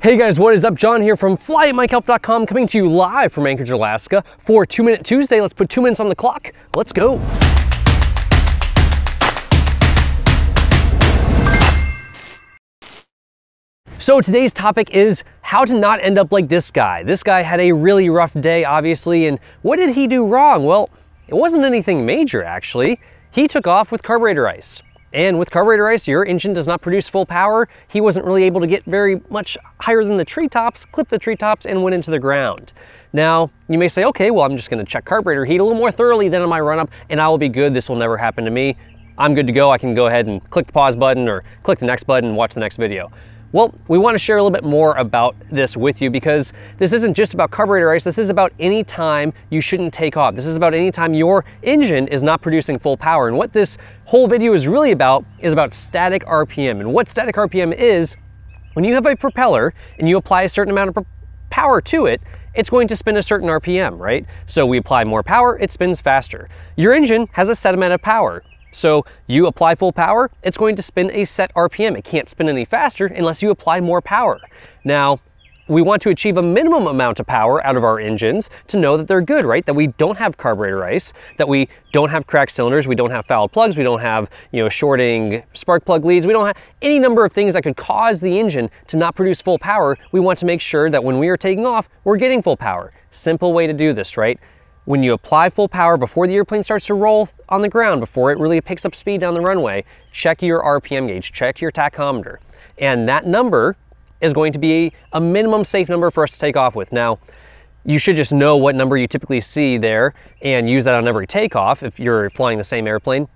Hey guys, what is up? John here from FlyMikeHealth.com coming to you live from Anchorage, Alaska for Two Minute Tuesday. Let's put two minutes on the clock. Let's go. So today's topic is how to not end up like this guy. This guy had a really rough day, obviously, and what did he do wrong? Well, it wasn't anything major, actually. He took off with carburetor ice. And with carburetor ice, your engine does not produce full power. He wasn't really able to get very much higher than the treetops, clipped the treetops, and went into the ground. Now, you may say, okay, well, I'm just gonna check carburetor heat a little more thoroughly than on my run-up, and I will be good. This will never happen to me. I'm good to go. I can go ahead and click the pause button or click the next button and watch the next video. Well, we want to share a little bit more about this with you because this isn't just about carburetor ice. This is about any time you shouldn't take off. This is about any time your engine is not producing full power. And what this whole video is really about is about static RPM. And what static RPM is, when you have a propeller and you apply a certain amount of power to it, it's going to spin a certain RPM, right? So we apply more power, it spins faster. Your engine has a set amount of power. So you apply full power, it's going to spin a set RPM. It can't spin any faster unless you apply more power. Now, we want to achieve a minimum amount of power out of our engines to know that they're good, right? That we don't have carburetor ice, that we don't have cracked cylinders, we don't have fouled plugs, we don't have, you know, shorting spark plug leads, we don't have any number of things that could cause the engine to not produce full power. We want to make sure that when we are taking off, we're getting full power. Simple way to do this, right? When you apply full power before the airplane starts to roll on the ground, before it really picks up speed down the runway, check your RPM gauge, check your tachometer. And that number is going to be a minimum safe number for us to take off with. Now, you should just know what number you typically see there and use that on every takeoff if you're flying the same airplane.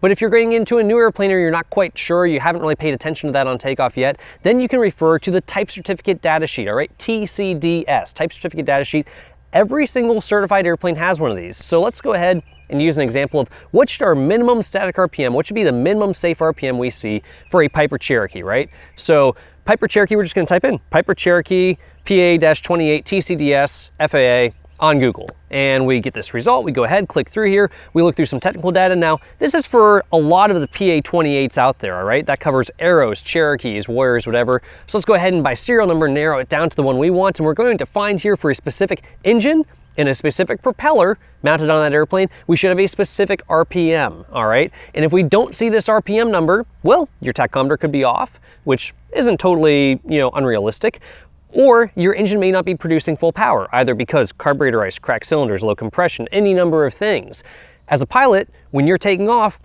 But if you're getting into a new airplane or you're not quite sure, you haven't really paid attention to that on takeoff yet, then you can refer to the type certificate data sheet, all right? TCDS, type certificate data sheet. Every single certified airplane has one of these. So let's go ahead and use an example of what should our minimum static RPM, what should be the minimum safe RPM we see for a Piper Cherokee, right? So Piper Cherokee, we're just gonna type in Piper Cherokee PA-28 TCDS FAA on Google. And we get this result, we go ahead, click through here, we look through some technical data. Now, this is for a lot of the PA-28s out there, all right? That covers Arrows, Cherokees, Warriors, whatever. So let's go ahead and by serial number, narrow it down to the one we want. And we're going to find here for a specific engine and a specific propeller mounted on that airplane, we should have a specific RPM, all right? And if we don't see this RPM number, well, your tachometer could be off, which isn't totally, you know, unrealistic, or your engine may not be producing full power, either because carburetor ice, cracked cylinders, low compression, any number of things. As a pilot, when you're taking off,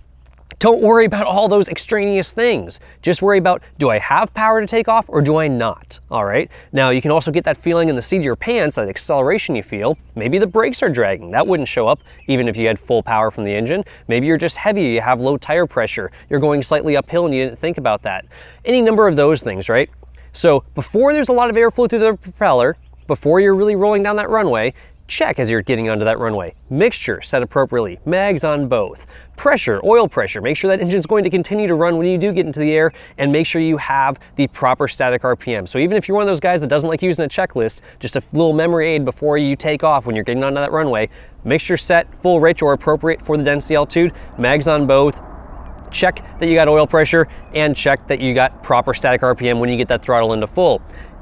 don't worry about all those extraneous things. Just worry about, do I have power to take off or do I not? All right. Now you can also get that feeling in the seat of your pants, that acceleration you feel. Maybe the brakes are dragging. That wouldn't show up even if you had full power from the engine. Maybe you're just heavy, you have low tire pressure, you're going slightly uphill and you didn't think about that. Any number of those things, right? So before there's a lot of airflow through the propeller, before you're really rolling down that runway, check as you're getting onto that runway. Mixture set appropriately, mags on both. Pressure, oil pressure, make sure that engine's going to continue to run when you do get into the air and make sure you have the proper static RPM. So even if you're one of those guys that doesn't like using a checklist, just a little memory aid before you take off when you're getting onto that runway, mixture set full rich or appropriate for the density altitude, mags on both, check that you got oil pressure and check that you got proper static RPM when you get that throttle into full.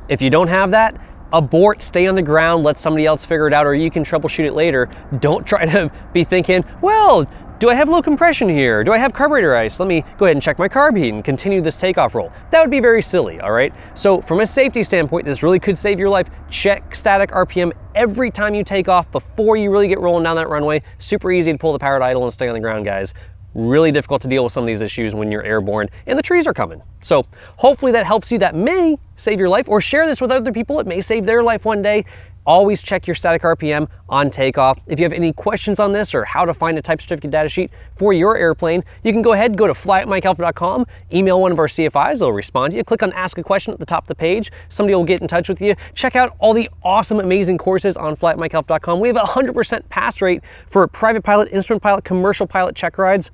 If you don't have that, abort, stay on the ground, let somebody else figure it out, or you can troubleshoot it later. Don't try to be thinking, well, do I have low compression here? Do I have carburetor ice? Let me go ahead and check my carb heat and continue this takeoff roll. That would be very silly, all right? So from a safety standpoint, this really could save your life. Check static RPM every time you take off before you really get rolling down that runway. Super easy to pull the powered idle and stay on the ground, guys really difficult to deal with some of these issues when you're airborne and the trees are coming. So hopefully that helps you. That may save your life or share this with other people. It may save their life one day. Always check your static RPM on takeoff. If you have any questions on this or how to find a type certificate data sheet for your airplane, you can go ahead, go to flyeightmikealpha.com, email one of our CFIs, they'll respond to you. Click on ask a question at the top of the page. Somebody will get in touch with you. Check out all the awesome, amazing courses on flyeightmikealpha.com. We have a 100% pass rate for private pilot, instrument pilot, commercial pilot check rides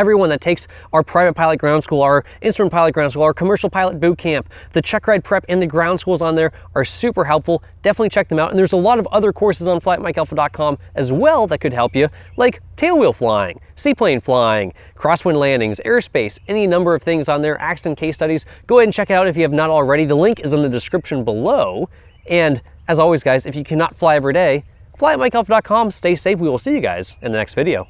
everyone that takes our private pilot ground school, our instrument pilot ground school, our commercial pilot boot camp, the check ride prep and the ground schools on there are super helpful. Definitely check them out. And there's a lot of other courses on flyeightmikealpha.com as well that could help you, like tailwheel flying, seaplane flying, crosswind landings, airspace, any number of things on there, accident case studies. Go ahead and check it out if you have not already. The link is in the description below. And as always, guys, if you cannot fly every day, fly. Stay safe. We will see you guys in the next video.